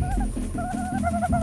Ha ha!